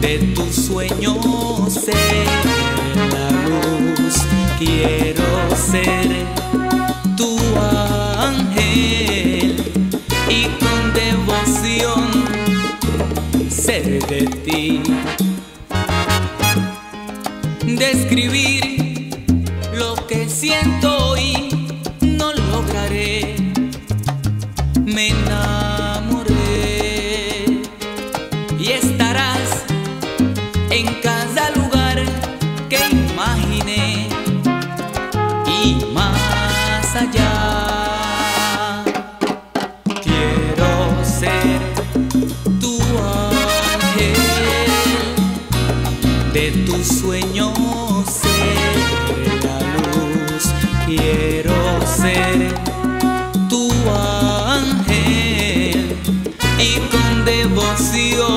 de tus sueños ser la luz. Quiero ser tu ángel y con devoción ser de ti. Describir y más allá. Quiero ser tu ángel de tus sueños ser la luz. Quiero ser tu ángel y con devoción